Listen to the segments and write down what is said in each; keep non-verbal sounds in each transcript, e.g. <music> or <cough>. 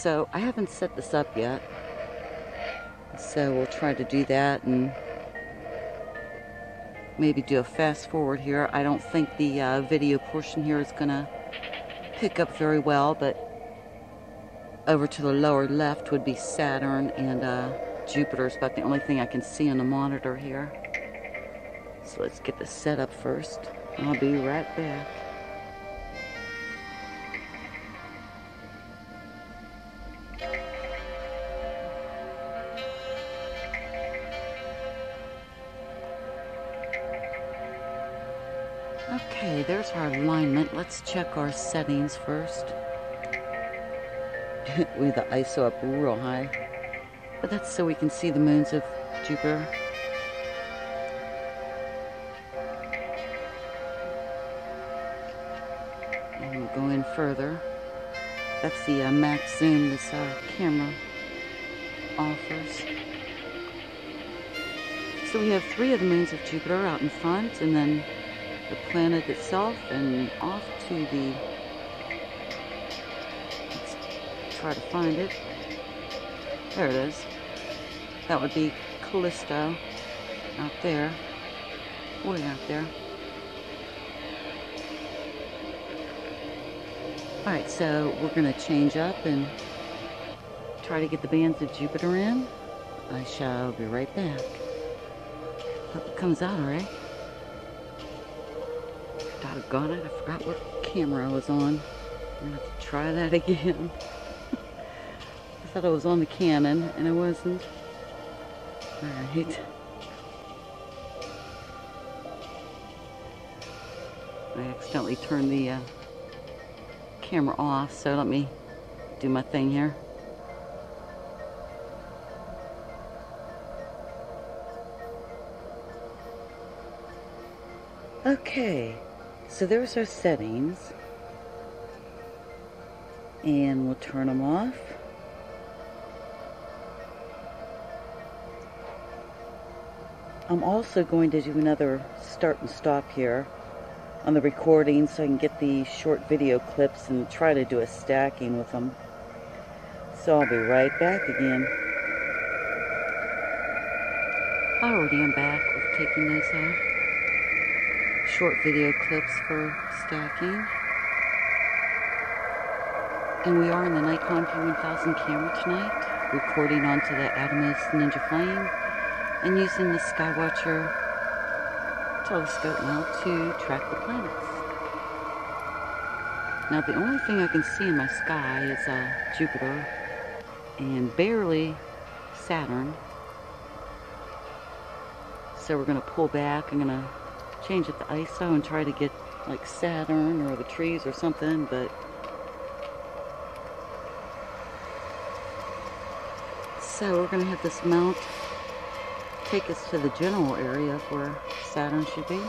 so I haven't set this up yet. So we'll try to do that and maybe do a fast forward here. I don't think the uh, video portion here is going to pick up very well, but over to the lower left would be Saturn and uh, Jupiter is about the only thing I can see on the monitor here. So let's get this set up first. I'll be right back. Okay, there's our alignment. Let's check our settings first. <laughs> With the ISO up real high. But that's so we can see the moons of Jupiter. And we'll go in further. That's the uh, max zoom this uh, camera offers. So we have three of the moons of Jupiter out in front and then the planet itself and off to the let's try to find it. There it is. That would be Callisto out there way out there. Alright so we're gonna change up and try to get the bands of Jupiter in. I shall be right back. Hope it comes out alright Doggone it, I forgot what camera I was on. I'm gonna have to try that <laughs> again. I thought I was on the Canon, and I wasn't. Alright. I accidentally turned the uh, camera off, so let me do my thing here. Okay, so there's our settings. And we'll turn them off. I'm also going to do another start and stop here on the recording so I can get the short video clips and try to do a stacking with them. So I'll be right back again. Alrighty, I'm back with taking those out short video clips for stacking. And we are in the Nikon P1000 camera tonight, recording onto the Atomos Ninja Flame and using the Skywatcher telescope now to track the planets. Now the only thing I can see in my sky is uh, Jupiter and barely Saturn. So we're going to pull back. I'm going to change it to ISO and try to get like Saturn or the trees or something, but so we're going to have this mount take us to the general area where Saturn should be.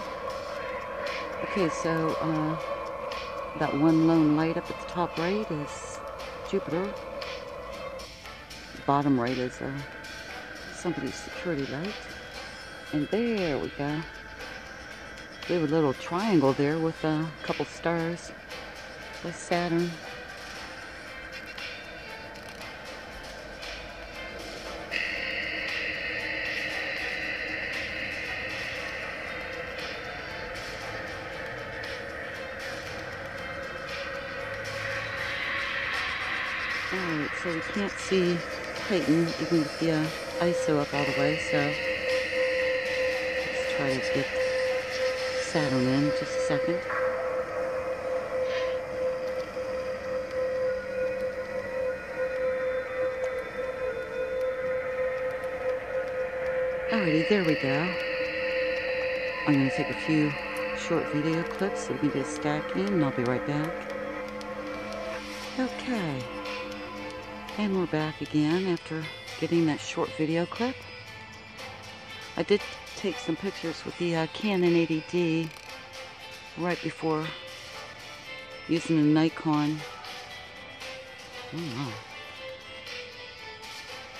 Okay, so uh, that one lone light up at the top right is Jupiter. Bottom right is uh, somebody's security light. And there we go. We have a little triangle there with a couple stars with Saturn. Alright, so we can't see Titan even with the uh, ISO up all the way, so let's try to get Saturn in just a second. Alrighty, there we go. I'm going to take a few short video clips so we can just stack in and I'll be right back. Okay. And we're back again after getting that short video clip. I did take some pictures with the uh, Canon 80D right before using the Nikon oh,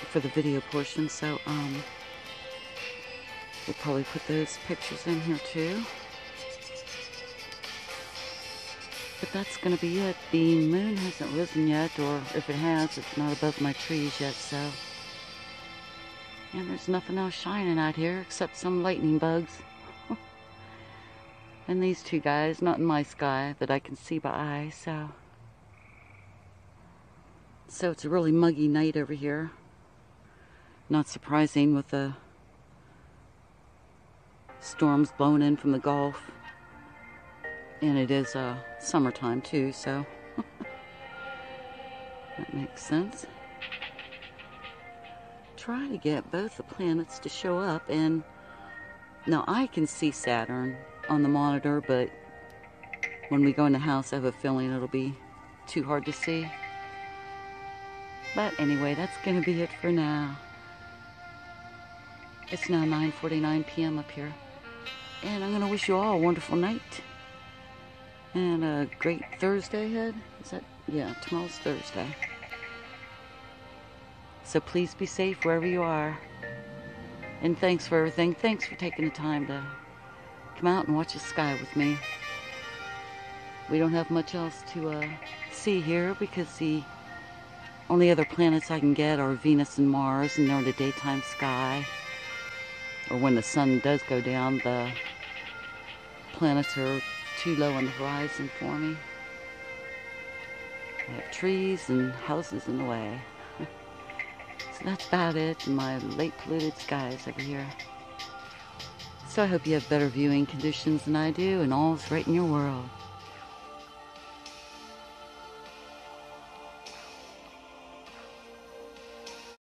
for the video portion. So um, we'll probably put those pictures in here too. But that's to be it. The moon hasn't risen yet, or if it has, it's not above my trees yet, so. And there's nothing else shining out here except some lightning bugs. <laughs> and these two guys, not in my sky, that I can see by eye, so. So it's a really muggy night over here. Not surprising with the storms blowing in from the Gulf. And it is uh, summertime too, so <laughs> that makes sense. Try to get both the planets to show up, and now I can see Saturn on the monitor, but when we go in the house, I have a feeling it'll be too hard to see. But anyway, that's going to be it for now. It's now 9:49 p.m. up here. And I'm going to wish you all a wonderful night. And a great Thursday ahead. Is that? Yeah, tomorrow's Thursday. So please be safe wherever you are. And thanks for everything. Thanks for taking the time to come out and watch the sky with me. We don't have much else to uh, see here because the only other planets I can get are Venus and Mars, and they're in the daytime sky. Or when the sun does go down, the planets are too low on the horizon for me. I have trees and houses in the way. That's about it my late polluted skies over here. So I hope you have better viewing conditions than I do and all's right in your world.